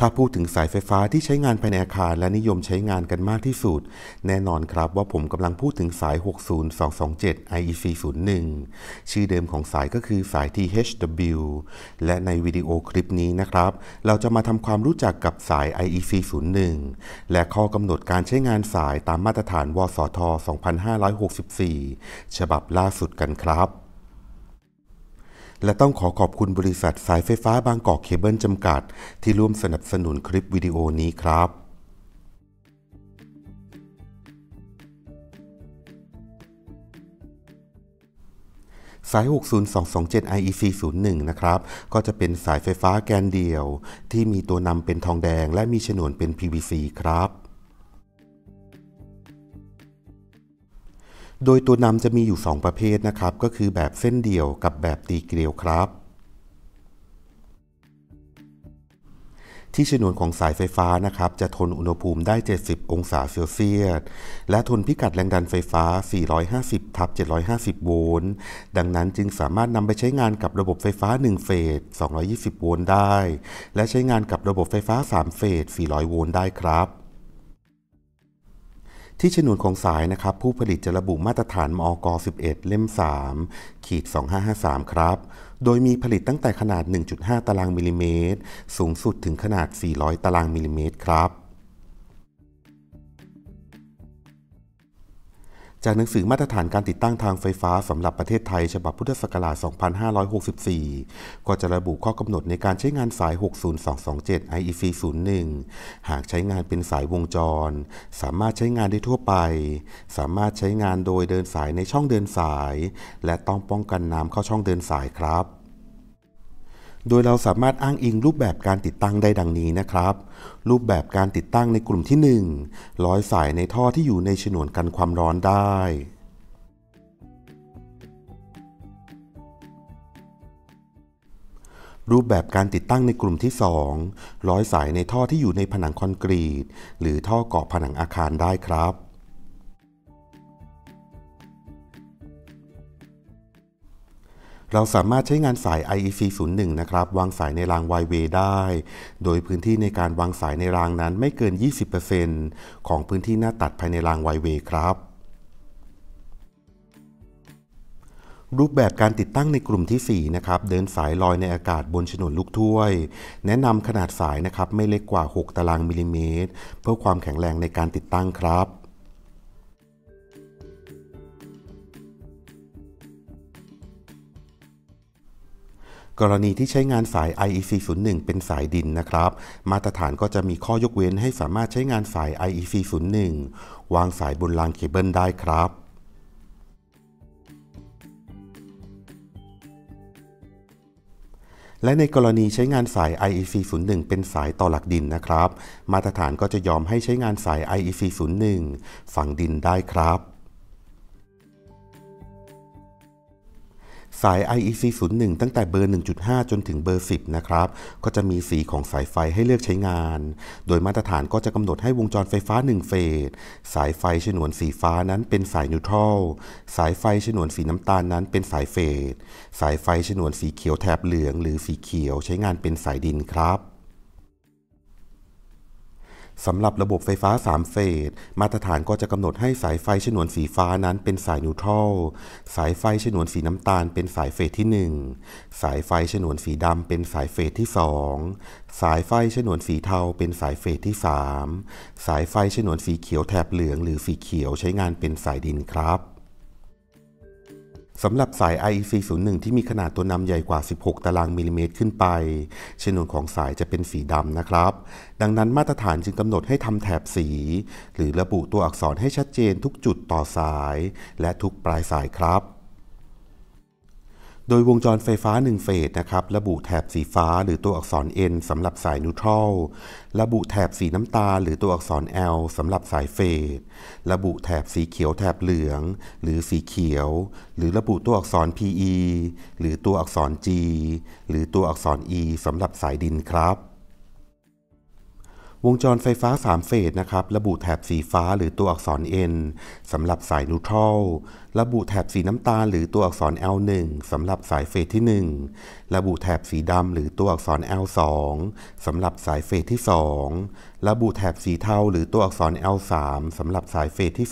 ถ้าพูดถึงสายไฟฟ้าที่ใช้งานภายในอาคารและนิยมใช้งานกันมากที่สุด แน่นอนครับว่าผมกำลังพูดถึงสาย 60227 IEC 01ชื่อเดิมของสายก็คือสาย THW และในวิดีโอคลิปนี้นะครับ เราจะมาทำความรู้จักกับสาย IEC 01และข้อกำหนดการใช้งานสายตามมาตรฐาน วสท 2564 ฉบับล่าสุดกันครับ และต้องขอขอบคุณบริษัทสายไฟฟ้าบางกอกเคเบิลจำกัด ที่ร่วมสนับสนุนคลิปวิดีโอนี้ครับสาย 60227 IEC 01 นะครับ ก็จะเป็นสายไฟฟ้าแกนเดียว ที่มีตัวนำเป็นทองแดงและมีฉนวนเป็น PVC ครับ โดยตัวนำจะมีอยู่ 2 ประเภทนะครับ ก็คือแบบเส้นเดี่ยวกับแบบตีเกลียวครับ ที่ฉนวนของสายไฟฟ้านะครับ จะทนอุณหภูมิได้ 70 องศาเซลเซียส และทนพิกัดแรงดันไฟฟ้า 450 ทับ 750 โวลต์ ดังนั้นจึงสามารถนำไปใช้งานกับระบบไฟฟ้า 1 เฟส 220 โวลต์ได้ และใช้งานกับระบบไฟฟ้า 3 เฟส 400 โวลต์ได้ครับ ที่ฉนวนของสายนะครับ ผู้ผลิตจะระบุมาตรฐานมอก11 เล่ม 3 ขีด 2553 ครับ โดยมีผลิตตั้งแต่ขนาด 1.5 ตารางมิลลิเมตร สูงสุดถึงขนาด 400 ตารางมิลลิเมตรครับ จากหนังสือมาตรฐานการติดตั้งทางไฟฟ้าสำหรับประเทศไทย ฉบับพุทธศักราช 2564 ก็จะระบุข้อกำหนดในการใช้งานสาย 60227 IEC 01 หากใช้งานเป็นสายวงจร สามารถใช้งานได้ทั่วไป สามารถใช้งานโดยเดินสายในช่องเดินสาย และต้องป้องกันน้ำเข้าช่องเดินสายครับ โดยเราสามารถอ้างอิงรูปแบบการติดตั้งได้ดังนี้นะครับ รูปแบบการติดตั้งในกลุ่มที่ 1 ร้อยสายในท่อที่อยู่ในฉนวนกันความร้อนได้ รูปแบบการติดตั้งในกลุ่มที่ 2 ร้อยสายในท่อที่อยู่ในผนังคอนกรีต หรือท่อเกาะผนังอาคารได้ครับ เราสามารถใช้งานสาย IEC 01 นะครับ วางสายในราง Y-Way ได้ โดยพื้นที่ในการวางสายในรางนั้นไม่เกิน 20%ของพื้นที่หน้าตัดภายในราง Y-Way ครับรูปแบบการติดตั้งในกลุ่มที่ 4 นะครับ เดินสายลอยในอากาศบนฉนวนลูกถ้วย แนะนำขนาดสายนะครับ ไม่เล็กกว่า 6 ตารางมิลลิเมตร เพื่อความแข็งแรงในการติดตั้งครับ กรณีที่ใช้งานสาย IEC 01เป็นสายดินนะครับ มาตรฐานก็จะมีข้อยกเว้นให้สามารถใช้งานสาย IEC 01วางสายบนรางเคเบิลได้ครับและในกรณีใช้งานสาย IEC 01เป็นสายต่อหลักดินนะครับ มาตรฐานก็จะยอมให้ใช้งานสาย IEC 01ฝังดินได้ครับ สาย IEC 01 ตั้งแต่เบอร์ 1.5 จนถึงเบอร์ 10 นะครับ ก็จะมีสีของสายไฟให้เลือกใช้งาน โดยมาตรฐานก็จะกำหนดให้วงจรไฟฟ้า 1 เฟส สายไฟฉนวนสีฟ้านั้นเป็นสายนิวทรัล สายไฟฉนวนสีน้ำตาลนั้นเป็นสายเฟส สายไฟฉนวนสีเขียวแถบเหลือง หรือสีเขียวใช้งานเป็นสายดินครับ สำหรับระบบไฟฟ้า 3 เฟส มาตรฐานก็จะกำหนดให้สายไฟฉนวนสีฟ้านั้นเป็นสายนิวทรัล สายไฟฉนวนสีน้ำตาลเป็นสายเฟสที่ 1 สายไฟฉนวนสีดำเป็นสายเฟสที่ 2 สายไฟฉนวนสีเทาเป็นสายเฟสที่ 3 สายไฟฉนวนสีเขียวแถบเหลืองหรือสีเขียวใช้งานเป็นสายดินครับ สำหรับสาย IEC 01 ที่มีขนาดตัวนำใหญ่กว่า 16 ตารางมิลลิเมตรขึ้นไป ชนวนของสายจะเป็นสีดำนะครับ ดังนั้นมาตรฐานจึงกำหนดให้ทำแถบสี หรือระบุตัวอักษรให้ชัดเจนทุกจุดต่อสาย และทุกปลายสายครับ โดยวงจรไฟฟ้า 1 เฟสนะครับระบุแถบสีฟ้าหรือตัวอักษร N สำหรับสายนิวทรัลระบุแถบสีน้ำตาลหรือตัวอักษร L สำหรับสายเฟสระบุแถบสีเขียวแถบเหลือง หรือสีเขียว หรือระบุตัวอักษร PE หรือตัวอักษร G หรือตัวอักษร E สำหรับสายดินครับ วงจรไฟฟ้า 3 เฟสนะครับ ระบุแถบสีฟ้าหรือตัวอักษร N สำหรับสายนูทรัล ระบุแถบสีน้ำตาลหรือตัวอักษร L1 สำหรับสายเฟสที่ 1 ระบุแถบสีดำหรือตัวอักษร L2 สำหรับสายเฟสที่ 2 ระบุแถบสีเทาหรือตัวอักษร L3 สำหรับสายเฟสที่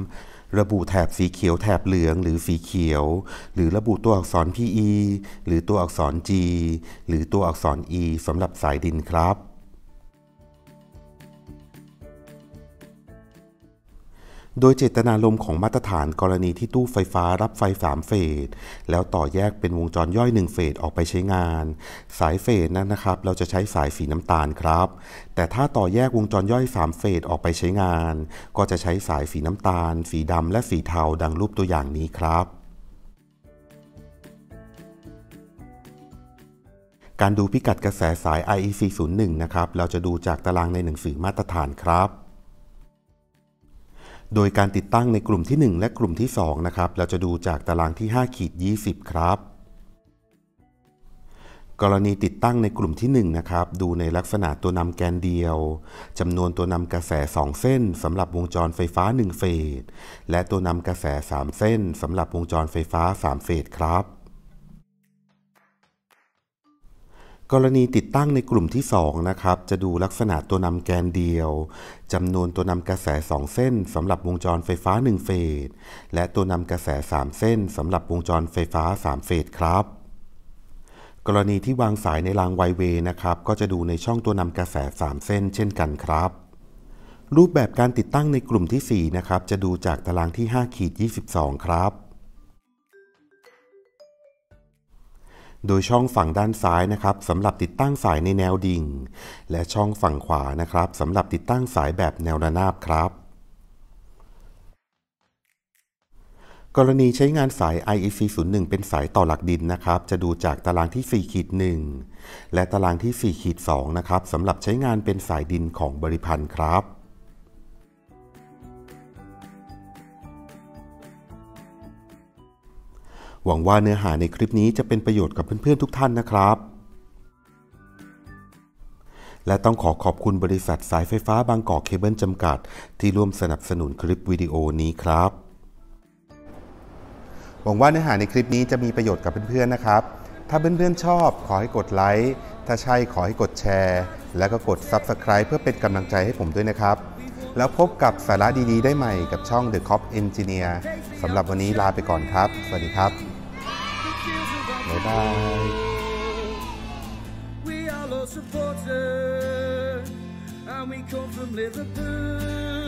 3ระบุแถบสีเขียวแถบเหลืองหรือสีเขียว หรือระบุตัวอักษร PE หรือตัวอักษร G หรือตัวอักษร E สำหรับสายดินครับ โดยเจตนารมณ์ของมาตรฐานกรณีที่ตู้ไฟฟ้ารับไฟ 3 เฟส แล้วต่อแยกเป็นวงจรย่อย 1 เฟสออกไปใช้งาน สายเฟสนั้นนะครับ เราจะใช้สายสีน้ำตาลครับ แต่ถ้าต่อแยกวงจรย่อย 3 เฟสออกไปใช้งาน ก็จะใช้สายสีน้ำตาล สีดำและสีเทาดังรูปตัวอย่างนี้ครับการดูพิกัดกระแสสาย IEC 01 นะครับ เราจะดูจากตารางในหนังสือมาตรฐานครับ โดยการติดตั้งในกลุ่มที่ 1 และกลุ่มที่ 2 นะครับ เราจะดูจากตารางที่5ขีด20 ครับ กรณีติดตั้งในกลุ่มที่ 1 นะครับ ดูในลักษณะตัวนำแกนเดียวจำนวนตัวนำกระแส 2 เส้นสำหรับวงจรไฟฟ้า 1 เฟส และตัวนำกระแส 3 เส้นสำหรับวงจรไฟฟ้า 3 เฟสครับ กรณีติดตั้งในกลุ่มที่ 2 นะครับ จะดูลักษณะตัวนำแกนเดียวจำนวนตัวนำกระแส 2 เส้นสำหรับวงจรไฟฟ้า 1 เฟส และตัวนำกระแส 3 เส้นสำหรับวงจรไฟฟ้า 3 เฟสครับกรณีที่วางสายในรางไวเวย์นะครับ ก็จะดูในช่องตัวนำกระแส 3 เส้นเช่นกันครับ รูปแบบการติดตั้งในกลุ่มที่ 4 นะครับ จะดูจากตารางที่5ขีด22 ครับ โดยช่องฝั่งด้านซ้ายนะครับสำหรับติดตั้งสายในแนวดิ่ง และช่องฝั่งขวานะครับสำหรับติดตั้งสายแบบแนวระนาบครับ กรณีใช้งานสาย IEC 01เป็นสายต่อหลักดินนะครับ จะดูจากตารางที่4ขีด1และตารางที่4ขีด2นะครับสำหรับใช้งานเป็นสายดินของบริพันธ์ครับ หวังว่าเนื้อหาในคลิปนี้จะเป็นประโยชน์กับเพื่อนๆทุกท่านนะครับ และต้องขอขอบคุณบริษัทสายไฟฟ้าบางกอกเคเบิลจำกัด ที่ร่วมสนับสนุนคลิปวิดีโอนี้ครับ หวังว่าเนื้อหาในคลิปนี้จะมีประโยชน์กับเพื่อนๆนะครับ ถ้าเพื่อนๆชอบขอให้กดไลค์ ถ้าใช่ขอให้กดแชร์ และก็กด Subscribe เพื่อเป็นกำลังใจให้ผมด้วยนะครับแล้วพบกับสาระดี ๆ ได้ใหม่กับช่อง The Cop Engineer สำหรับวันนี้ลาไปก่อนครับ สวัสดีครับ บ๊ายบาย We are all supporters and we come from Liverpool.